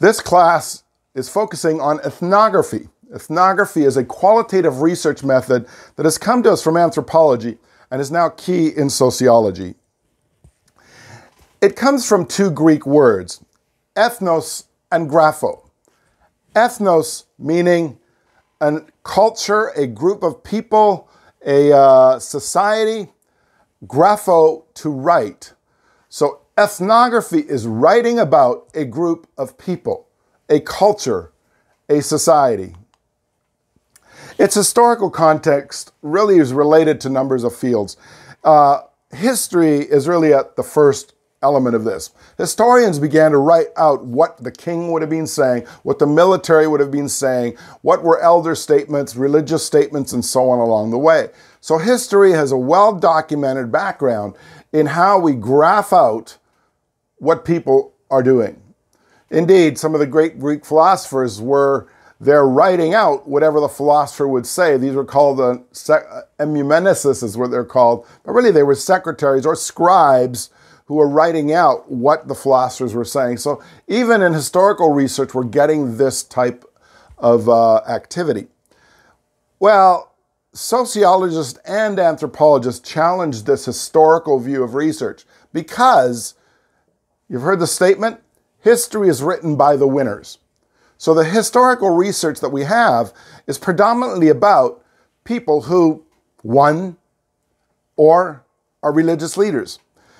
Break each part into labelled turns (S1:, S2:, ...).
S1: This class is focusing on ethnography. Ethnography is a qualitative research method that has come to us from anthropology and is now key in sociology. It comes from two Greek words, ethnos and grapho. Ethnos meaning a culture, a group of people, a uh, society. Grapho, to write. So ethnography is writing about a group of people, a culture, a society. Its historical context really is related to numbers of fields. Uh, history is really at the first element of this. Historians began to write out what the king would have been saying, what the military would have been saying, what were elder statements, religious statements, and so on along the way. So history has a well documented background in how we graph out what people are doing. Indeed, some of the great Greek philosophers were there writing out whatever the philosopher would say. These were called the uh, amanuensis, is what they're called. But really, they were secretaries or scribes who were writing out what the philosophers were saying. So even in historical research, we're getting this type of uh, activity. Well, sociologists and anthropologists challenged this historical view of research because you've heard the statement history is written by the winners. So the historical research that we have is predominantly about people who won or are religious leaders.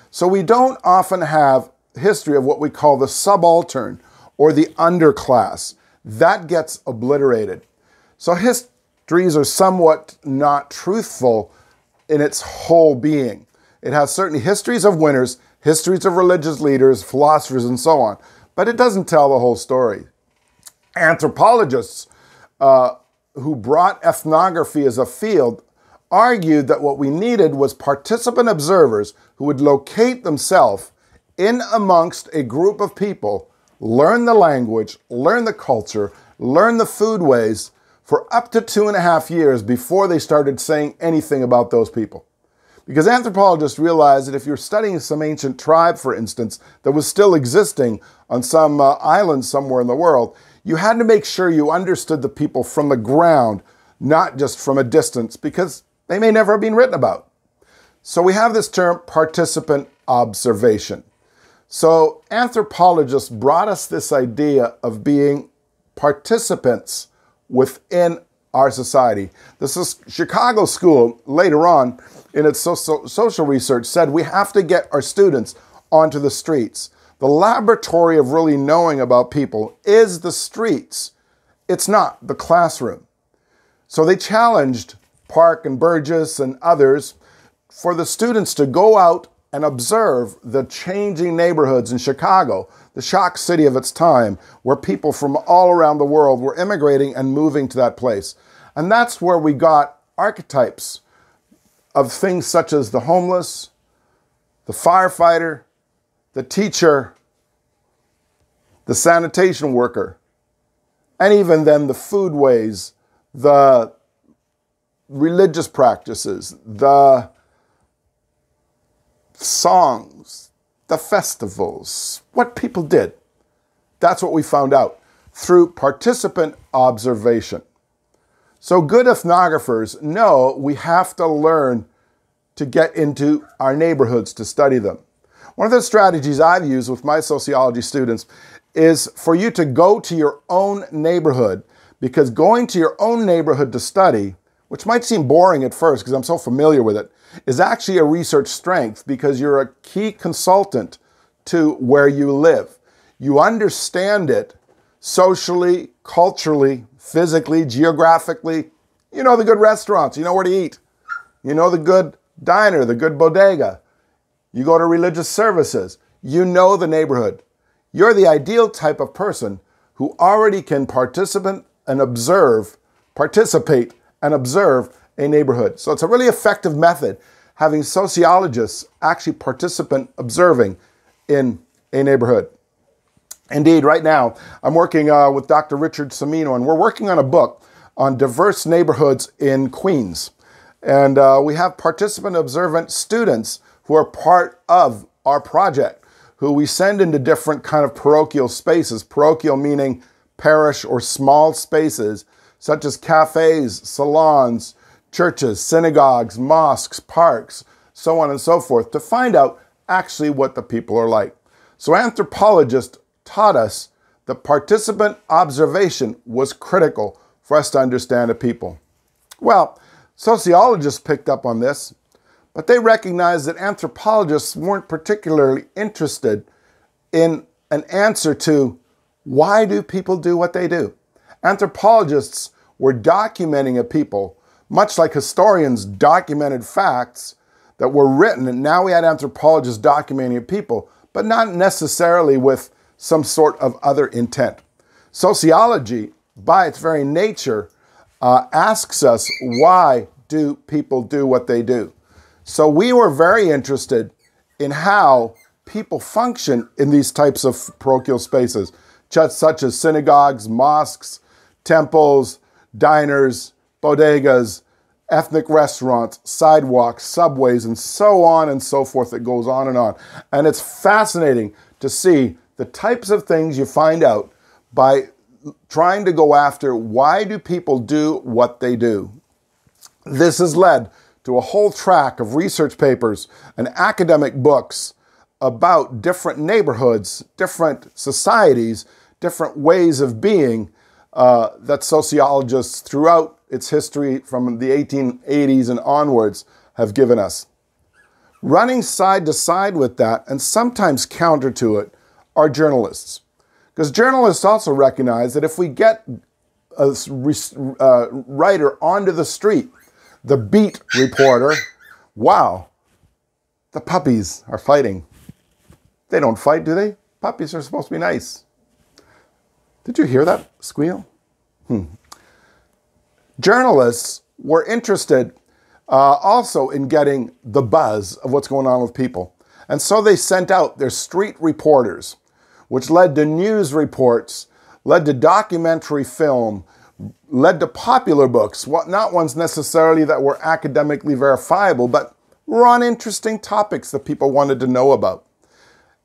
S1: So we don't often have history of what we call the subaltern or the underclass. That gets obliterated. So histories are somewhat not truthful in its whole being. It has certain histories of winners, histories of religious leaders, philosophers, and so on, but it doesn't tell the whole story. Anthropologists uh, who brought ethnography as a field argued that what we needed was participant observers who would locate themselves in amongst a group of people, learn the language, learn the culture, learn the food ways for up to two and a half years before they started saying anything about those people. Because anthropologists realized that if you're studying some ancient tribe, for instance, that was still existing on some uh, island somewhere in the world, you had to make sure you understood the people from the ground, not just from a distance, because they may never have been written about. So we have this term participant observation. So anthropologists brought us this idea of being participants within our society. This is Chicago School later on in its social, social research said we have to get our students onto the streets. The laboratory of really knowing about people is the streets. It's not the classroom. So they challenged Park and Burgess and others for the students to go out and observe the changing neighborhoods in Chicago, the shock city of its time, where people from all around the world were immigrating and moving to that place. And that's where we got archetypes of things such as the homeless, the firefighter, the teacher, the sanitation worker, and even then the foodways, the religious practices, the songs, the festivals, what people did. That's what we found out through participant observation. So, good ethnographers know we have to learn to get into our neighborhoods to study them. One of the strategies I've used with my sociology students is for you to go to your own neighborhood because going to your own neighborhood to study which might seem boring at first because I'm so familiar with it, is actually a research strength because you're a key consultant to where you live. You understand it socially, culturally, physically, geographically. You know the good restaurants, you know where to eat. You know the good diner, the good bodega. You go to religious services. You know the neighborhood. You're the ideal type of person who already can participate and observe, participate and observe a neighborhood. So it's a really effective method having sociologists actually participant observing in a neighborhood. Indeed, right now I'm working uh, with Dr. Richard Cimino, and we're working on a book on diverse neighborhoods in Queens. And uh, we have participant observant students who are part of our project who we send into different kind of parochial spaces. Parochial meaning parish or small spaces, such as cafes, salons, churches, synagogues, mosques, parks, so on and so forth, to find out actually what the people are like. So anthropologists taught us that participant observation was critical for us to understand a people. Well, sociologists picked up on this, but they recognized that anthropologists weren't particularly interested in an answer to why do people do what they do? Anthropologists were documenting a people, much like historians documented facts that were written, and now we had anthropologists documenting a people, but not necessarily with some sort of other intent. Sociology, by its very nature, uh, asks us why do people do what they do. So we were very interested in how people function in these types of parochial spaces, such as synagogues, mosques, temples, diners, bodegas, ethnic restaurants, sidewalks, subways, and so on and so forth. It goes on and on. And it's fascinating to see the types of things you find out by trying to go after why do people do what they do. This has led to a whole track of research papers and academic books about different neighborhoods, different societies, different ways of being uh, that sociologists throughout its history from the 1880s and onwards have given us. Running side to side with that, and sometimes counter to it, are journalists. Because journalists also recognize that if we get a uh, writer onto the street, the beat reporter, wow, the puppies are fighting. They don't fight, do they? Puppies are supposed to be nice. Did you hear that squeal? Hmm. Journalists were interested uh, also in getting the buzz of what's going on with people. And so they sent out their street reporters, which led to news reports, led to documentary film, led to popular books, not ones necessarily that were academically verifiable, but were on interesting topics that people wanted to know about.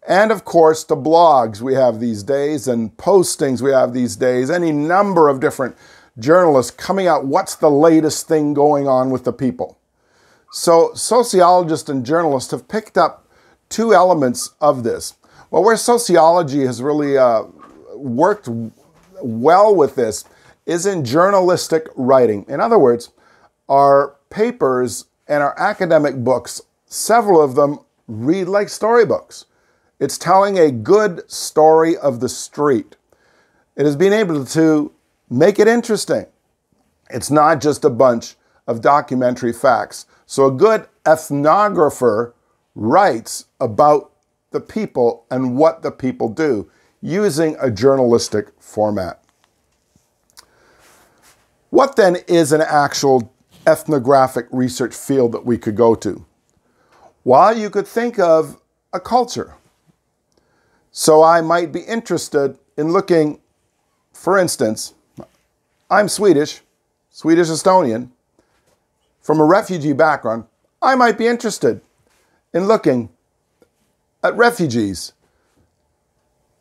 S1: And of course, the blogs we have these days and postings we have these days, any number of different journalists coming out what's the latest thing going on with the people. So, sociologists and journalists have picked up two elements of this. Well, where sociology has really uh, worked well with this is in journalistic writing. In other words, our papers and our academic books, several of them read like storybooks. It's telling a good story of the street. It has been able to make it interesting. It's not just a bunch of documentary facts. So a good ethnographer writes about the people and what the people do using a journalistic format. What then is an actual ethnographic research field that we could go to? Well, you could think of a culture. So I might be interested in looking, for instance, I'm Swedish, Swedish Estonian, from a refugee background. I might be interested in looking at refugees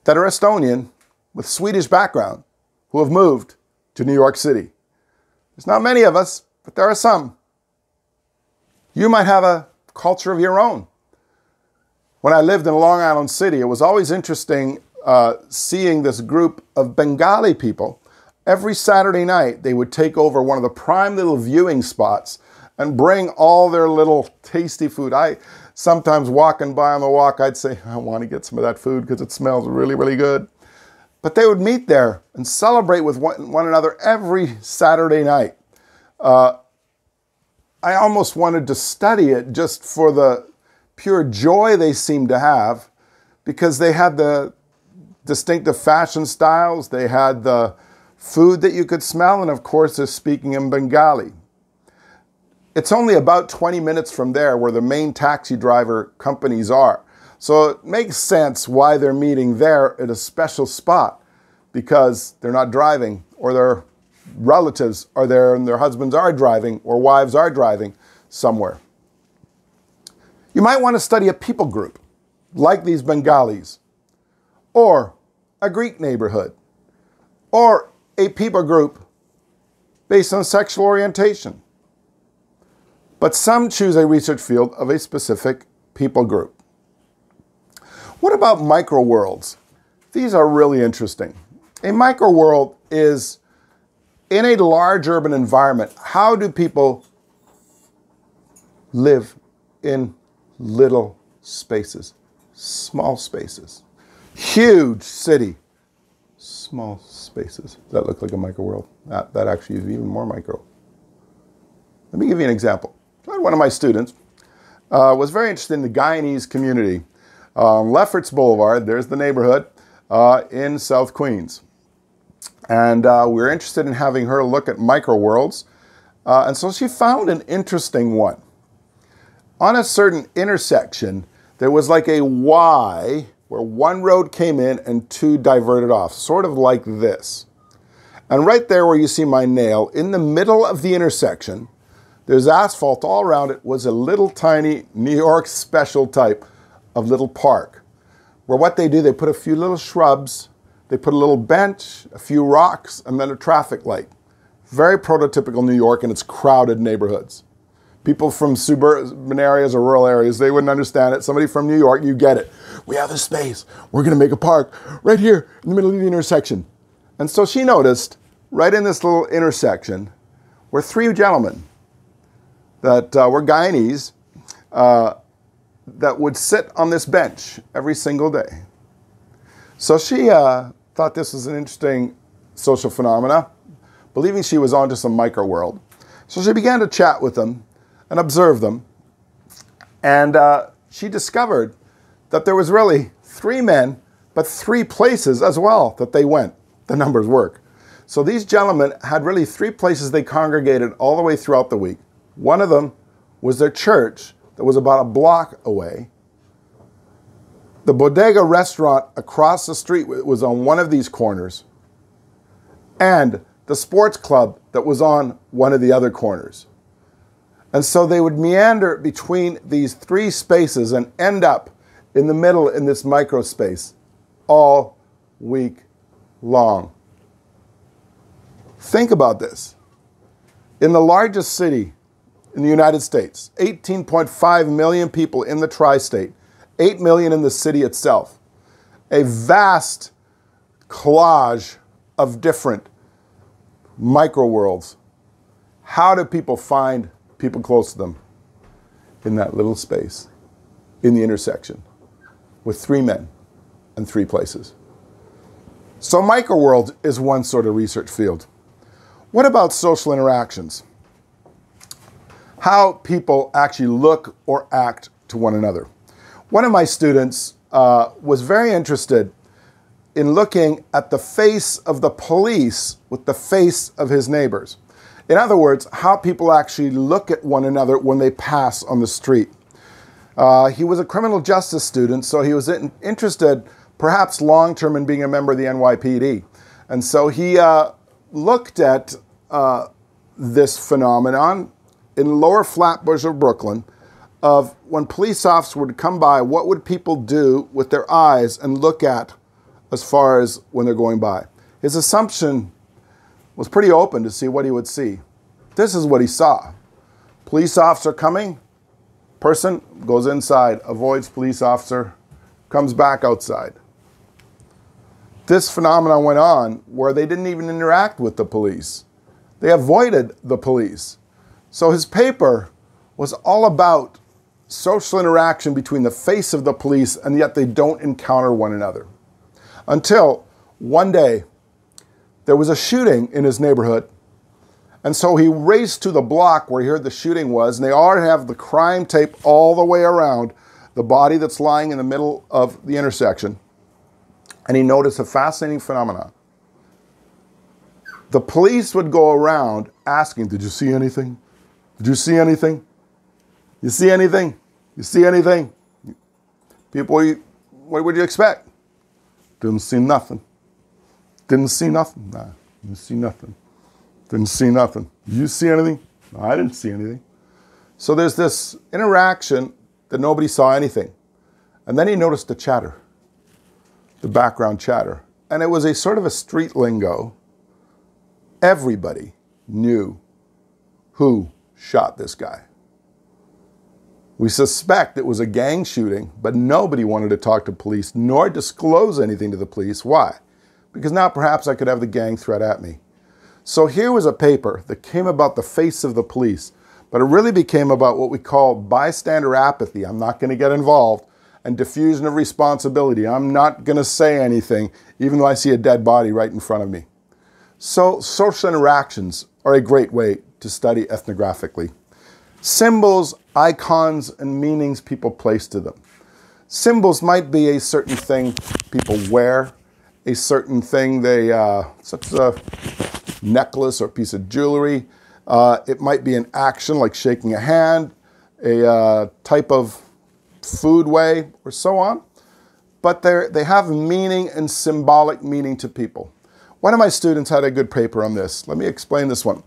S1: that are Estonian with Swedish background who have moved to New York City. There's not many of us, but there are some. You might have a culture of your own when I lived in Long Island City, it was always interesting uh, seeing this group of Bengali people. Every Saturday night, they would take over one of the prime little viewing spots and bring all their little tasty food. I sometimes walking by on the walk, I'd say, I want to get some of that food because it smells really, really good. But they would meet there and celebrate with one, one another every Saturday night. Uh, I almost wanted to study it just for the pure joy they seemed to have because they had the distinctive fashion styles, they had the food that you could smell, and of course, they're speaking in Bengali. It's only about 20 minutes from there where the main taxi driver companies are. So it makes sense why they're meeting there at a special spot because they're not driving or their relatives are there and their husbands are driving or wives are driving somewhere. You might want to study a people group. like these Bengalis, or a Greek neighborhood, or a people group based on sexual orientation. But some choose a research field of a specific people group. What about microworlds? These are really interesting. A microworld is in a large urban environment, how do people live in little spaces, small spaces? Huge city, small spaces. That look like a micro world? That, that actually is even more micro. Let me give you an example. One of my students uh, was very interested in the Guyanese community on Lefferts Boulevard. There's the neighborhood uh, in South Queens. And uh, we were interested in having her look at micro worlds. Uh, and so she found an interesting one. On a certain intersection, there was like a Y where one road came in and two diverted off, sort of like this. And right there where you see my nail, in the middle of the intersection, there's asphalt all around it, was a little tiny New York special type of little park. Where what they do, they put a few little shrubs, they put a little bench, a few rocks, and then a traffic light. Very prototypical New York in its crowded neighborhoods people from suburban areas or rural areas, they wouldn't understand it. Somebody from New York, you get it. We have this space. We're going to make a park right here in the middle of the intersection. And so she noticed right in this little intersection were three gentlemen that uh, were Guyanese uh, that would sit on this bench every single day. So she uh, thought this was an interesting social phenomena, believing she was onto some micro world. So she began to chat with them and observe them. And uh, she discovered that there was really three men, but three places as well that they went. The numbers work. So these gentlemen had really three places they congregated all the way throughout the week. One of them was their church that was about a block away. The bodega restaurant across the street was on one of these corners, and the sports club that was on one of the other corners. And so they would meander between these three spaces and end up in the middle in this microspace all week long. Think about this. In the largest city in the United States, 18.5 million people in the tri state, 8 million in the city itself, a vast collage of different micro worlds. How do people find people close to them in that little space in the intersection with three men and three places. So, micro world is one sort of research field. What about social interactions? How people actually look or act to one another. One of my students uh, was very interested in looking at the face of the police with the face of his neighbors. In other words, how people actually look at one another when they pass on the street. Uh, he was a criminal justice student, so he was in, interested, perhaps long term, in being a member of the NYPD. And so he uh, looked at uh, this phenomenon in lower Flatbush of Brooklyn of when police officers would come by, what would people do with their eyes and look at as far as when they're going by? His assumption was pretty open to see what he would see. This is what he saw. Police officer coming, person goes inside, avoids police officer, comes back outside. This phenomenon went on where they didn't even interact with the police. They avoided the police. So his paper was all about social interaction between the face of the police and yet they don't encounter one another. Until one day, there was a shooting in his neighborhood. And so he raced to the block where he heard the shooting was, and they already have the crime tape all the way around the body that's lying in the middle of the intersection. And he noticed a fascinating phenomenon. The police would go around asking, Did you see anything? Did you see anything? You see anything? You see anything? People, what would you expect? Didn't see nothing. Didn't see nothing. Nah, didn't see nothing. Didn't see nothing. You see anything? No, I didn't see anything. So there's this interaction that nobody saw anything. And then he noticed the chatter, the background chatter. And it was a sort of a street lingo. Everybody knew who shot this guy. We suspect it was a gang shooting, but nobody wanted to talk to police nor disclose anything to the police. Why? Because now perhaps I could have the gang threat at me. So here was a paper that came about the face of the police, but it really became about what we call bystander apathy. I'm not going to get involved. And diffusion of responsibility. I'm not going to say anything, even though I see a dead body right in front of me. So, social interactions are a great way to study ethnographically. Symbols, icons, and meanings people place to them. Symbols might be a certain thing people wear, a certain thing they, uh, such as a necklace or a piece of jewelry. Uh, it might be an action like shaking a hand, a uh, type of food way, or so on. But they they have meaning and symbolic meaning to people. One of my students had a good paper on this. Let me explain this one.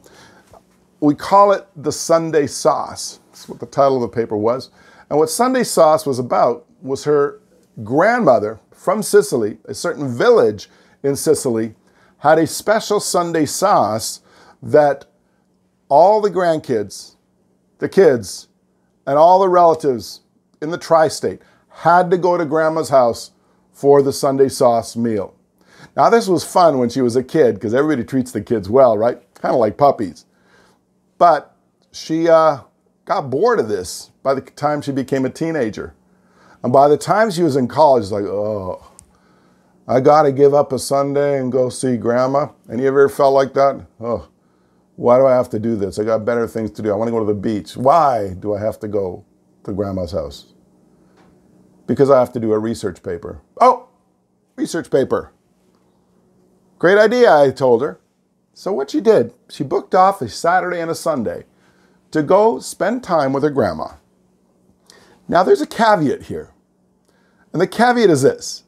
S1: We call it the Sunday sauce. That's what the title of the paper was. And what Sunday sauce was about was her grandmother from Sicily, a certain village in Sicily, had a special Sunday sauce that all the grandkids, the kids, and all the relatives in the tri state had to go to grandma's house for the Sunday sauce meal. Now, this was fun when she was a kid because everybody treats the kids well, right? Kind of like puppies. But she uh, got bored of this by the time she became a teenager. And by the time she was in college, it's like, oh, I got to give up a Sunday and go see grandma. Of you ever felt like that? Oh, why do I have to do this? I got better things to do. I want to go to the beach. Why do I have to go to grandma's house? Because I have to do a research paper. Oh, research paper. Great idea, I told her. So what she did, she booked off a Saturday and a Sunday to go spend time with her grandma. Now there's a caveat here. And the caveat is this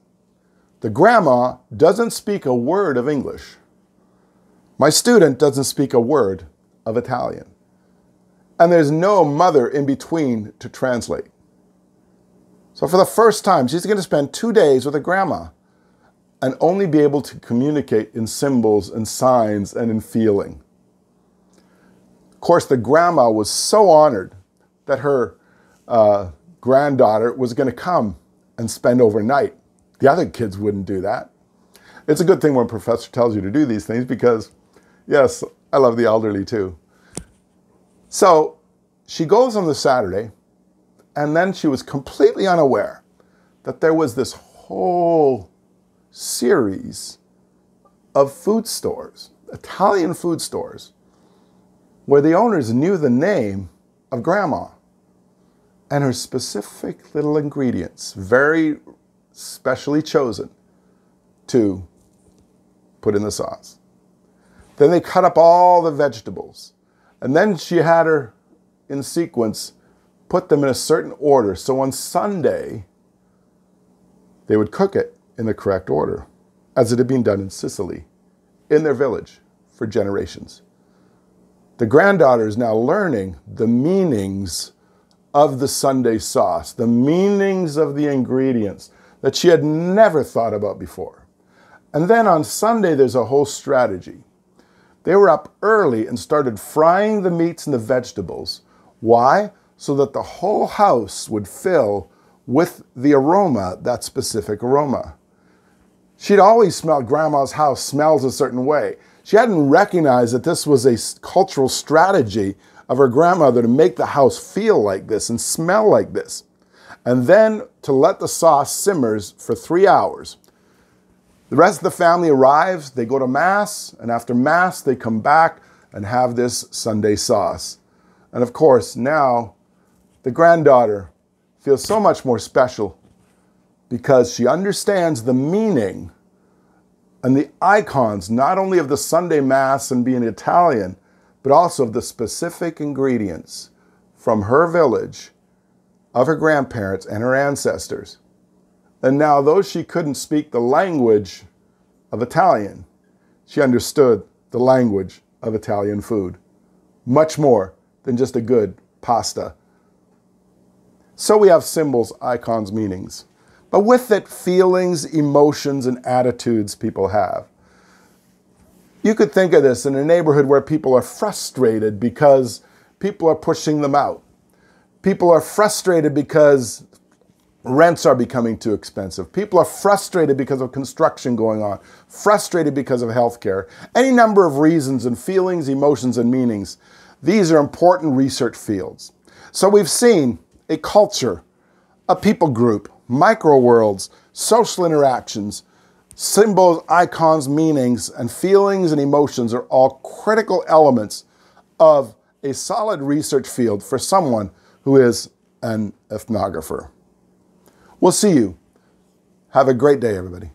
S1: the grandma doesn't speak a word of English. My student doesn't speak a word of Italian. And there's no mother in between to translate. So for the first time, she's going to spend two days with a grandma and only be able to communicate in symbols and signs and in feeling. Of course, the grandma was so honored that her uh, granddaughter was going to come and spend overnight the other kids wouldn't do that. It's a good thing when a professor tells you to do these things because, yes, I love the elderly too. So she goes on the Saturday, and then she was completely unaware that there was this whole series of food stores, Italian food stores, where the owners knew the name of grandma and her specific little ingredients, very specially chosen to put in the sauce. Then they cut up all the vegetables. And then she had her in sequence put them in a certain order. So on Sunday, they would cook it in the correct order, as it had been done in Sicily, in their village for generations. The granddaughter is now learning the meanings of the Sunday sauce, the meanings of the ingredients, that she had never thought about before. And then on Sunday, there's a whole strategy. They were up early and started frying the meats and the vegetables. Why? So that the whole house would fill with the aroma, that specific aroma. She'd always smelled grandma's house smells a certain way. She hadn't recognized that this was a cultural strategy of her grandmother to make the house feel like this and smell like this and then to let the sauce simmers for three hours. The rest of the family arrives, they go to Mass, and after Mass, they come back and have this Sunday sauce. And of course, now the granddaughter feels so much more special because she understands the meaning and the icons, not only of the Sunday Mass and being Italian, but also of the specific ingredients from her village of her grandparents and her ancestors. And now, though she couldn't speak the language of Italian, she understood the language of Italian food, much more than just a good pasta. So we have symbols, icons, meanings. But with it, feelings, emotions, and attitudes people have. You could think of this in a neighborhood where people are frustrated because people are pushing them out. People are frustrated because rents are becoming too expensive. People are frustrated because of construction going on, frustrated because of healthcare. Any number of reasons and feelings, emotions, and meanings. These are important research fields. So we've seen a culture, a people group, micro worlds, social interactions, symbols, icons, meanings, and feelings and emotions are all critical elements of a solid research field for someone who is an ethnographer. We'll see you. Have a great day, everybody.